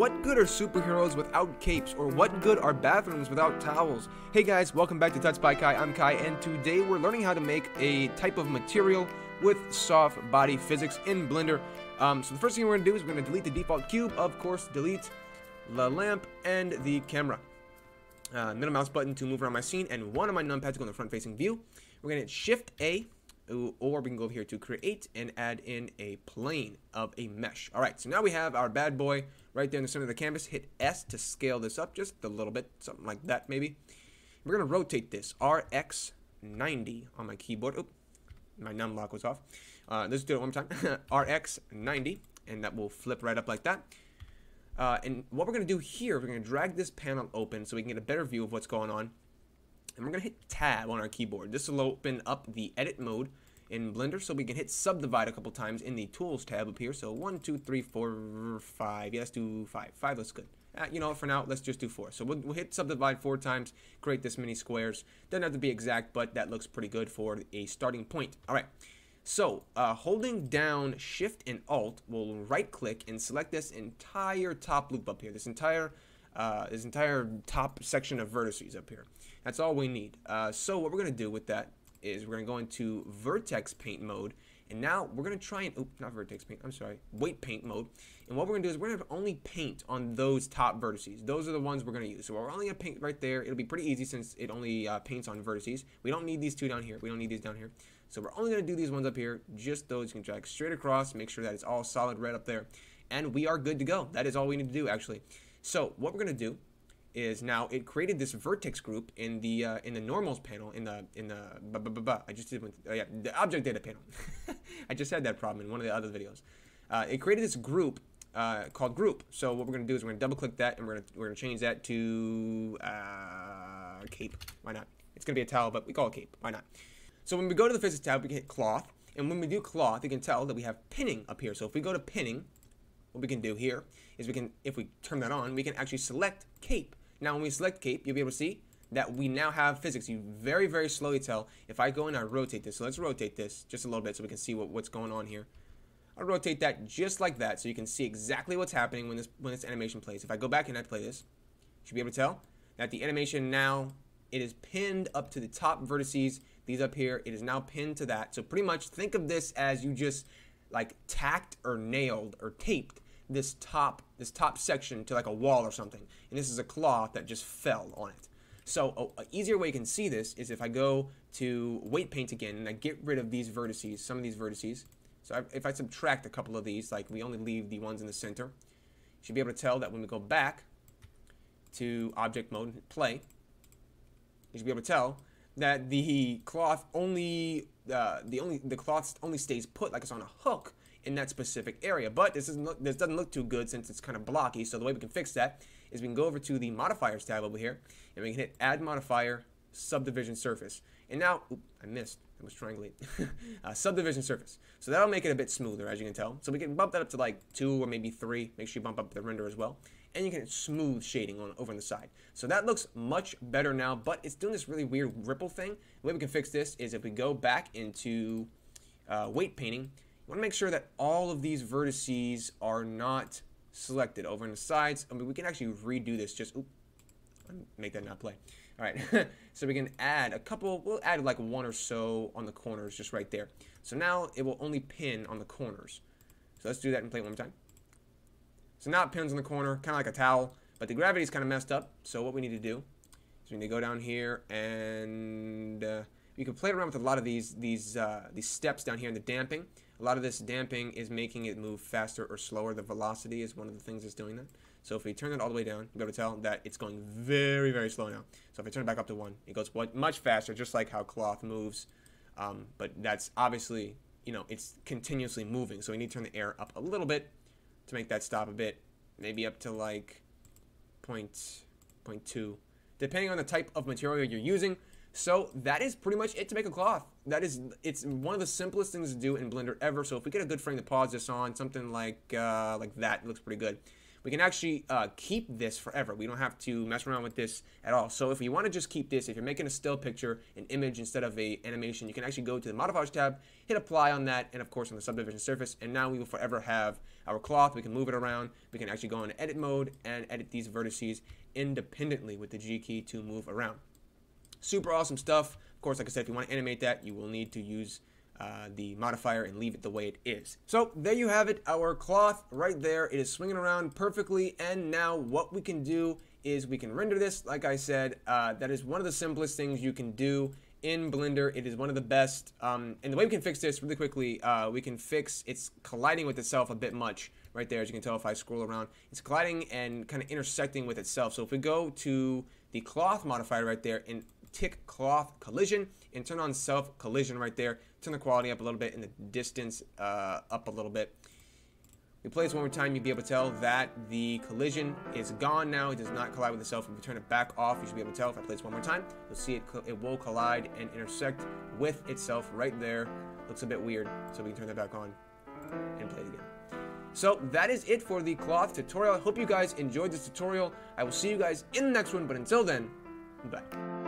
What good are superheroes without capes? Or what good are bathrooms without towels? Hey guys, welcome back to Tuts by Kai. I'm Kai, and today we're learning how to make a type of material with soft body physics in Blender. Um, so the first thing we're going to do is we're going to delete the default cube, of course, delete the lamp and the camera. Uh, middle mouse button to move around my scene, and one of my numpads to go in the front-facing view. We're going to hit Shift A or we can go over here to create and add in a plane of a mesh. All right, so now we have our bad boy right there in the center of the canvas. Hit S to scale this up just a little bit, something like that maybe. We're gonna rotate this RX90 on my keyboard. Oop, my num lock was off. Uh, let's do it one more time. RX90, and that will flip right up like that. Uh, and what we're gonna do here, we're gonna drag this panel open so we can get a better view of what's going on and we're going to hit tab on our keyboard. This will open up the edit mode in Blender so we can hit subdivide a couple times in the tools tab up here. So one, two, three, four, five. Yeah, let's do five. Five looks good. Uh, you know, for now, let's just do four. So we'll, we'll, hit subdivide four times, create this many squares. Doesn't have to be exact, but that looks pretty good for a starting point. All right. So, uh, holding down Shift and Alt, we'll right click and select this entire top loop up here. This entire, uh, this entire top section of vertices up here. That's all we need. Uh, so what we're going to do with that is we're going to go into vertex paint mode. And now we're going to try and, oh, not vertex paint, I'm sorry, weight paint mode. And what we're going to do is we're going to only paint on those top vertices. Those are the ones we're going to use. So we're only going to paint right there. It'll be pretty easy since it only uh, paints on vertices. We don't need these two down here. We don't need these down here. So we're only going to do these ones up here. Just those you can drag straight across. Make sure that it's all solid red up there. And we are good to go. That is all we need to do, actually. So what we're going to do is now it created this vertex group in the uh, in the normals panel in the in the bu- bu- bu- I just did one, uh, yeah the object data panel. I just had that problem in one of the other videos. Uh, it created this group uh, called group. So what we're gonna do is we're gonna double click that and we're gonna we're gonna change that to uh, cape. Why not? It's gonna be a towel, but we call it cape. Why not? So when we go to the physics tab, we hit cloth, and when we do cloth, you can tell that we have pinning up here. So if we go to pinning, what we can do here is we can, if we turn that on, we can actually select cape. Now, when we select cape, you'll be able to see that we now have physics. You very, very slowly tell if I go and I rotate this. So let's rotate this just a little bit so we can see what, what's going on here. I'll rotate that just like that so you can see exactly what's happening when this when this animation plays. If I go back and I play this, you should be able to tell that the animation now it is pinned up to the top vertices. These up here, it is now pinned to that. So pretty much think of this as you just like tacked or nailed or taped this top this top section to like a wall or something and this is a cloth that just fell on it. So a, a easier way you can see this is if I go to weight paint again and I get rid of these vertices some of these vertices. So I, if I subtract a couple of these like we only leave the ones in the center you should be able to tell that when we go back to object mode and play you should be able to tell that the cloth only uh, the only the cloth only stays put like it's on a hook in that specific area. But this, isn't look, this doesn't look too good since it's kind of blocky. So the way we can fix that is we can go over to the modifiers tab over here and we can hit add modifier subdivision surface. And now, oop, I missed. I was triangulate. uh, subdivision surface. So that'll make it a bit smoother, as you can tell. So we can bump that up to like two or maybe three. Make sure you bump up the render as well. And you can smooth shading on over on the side. So that looks much better now, but it's doing this really weird ripple thing. The way we can fix this is if we go back into uh, weight painting want to make sure that all of these vertices are not selected over on the sides. I mean, we can actually redo this. Just oop, make that not play. All right, so we can add a couple. We'll add like one or so on the corners, just right there. So now it will only pin on the corners. So let's do that and play one more time. So now it pins on the corner, kind of like a towel, but the gravity is kind of messed up. So what we need to do is we need to go down here and uh, you can play around with a lot of these these uh, these steps down here in the damping. A lot of this damping is making it move faster or slower. The velocity is one of the things that's doing that. So if we turn it all the way down, you'll be able to tell that it's going very, very slow now. So if I turn it back up to 1, it goes much faster, just like how cloth moves. Um, but that's obviously, you know, it's continuously moving. So we need to turn the air up a little bit to make that stop a bit. Maybe up to like point, point 0.2. Depending on the type of material you're using, so that is pretty much it to make a cloth. That is, it's one of the simplest things to do in Blender ever. So if we get a good frame to pause this on, something like uh, like that, looks pretty good. we can actually uh, keep this forever. We don't have to mess around with this at all. So if you want to just keep this, if you're making a still picture, an image instead of a animation, you can actually go to the modifiers tab, hit apply on that, and of course on the subdivision surface, and now we will forever have our cloth. We can move it around. We can actually go into edit mode and edit these vertices independently with the G key to move around. Super awesome stuff. Of course, like I said, if you want to animate that, you will need to use uh, the modifier and leave it the way it is. So there you have it, our cloth right there. It is swinging around perfectly. And now what we can do is we can render this. Like I said, uh, that is one of the simplest things you can do in Blender. It is one of the best. Um, and the way we can fix this really quickly, uh, we can fix it's colliding with itself a bit much right there. As you can tell if I scroll around, it's colliding and kind of intersecting with itself. So if we go to the cloth modifier right there and tick cloth collision and turn on self collision right there. Turn the quality up a little bit and the distance uh, up a little bit. We play this one more time, you'll be able to tell that the collision is gone now. It does not collide with itself. If we turn it back off, you should be able to tell. If I play this one more time, you'll see it, it will collide and intersect with itself right there. Looks a bit weird, so we can turn that back on and play it again. So that is it for the cloth tutorial. I hope you guys enjoyed this tutorial. I will see you guys in the next one, but until then, bye.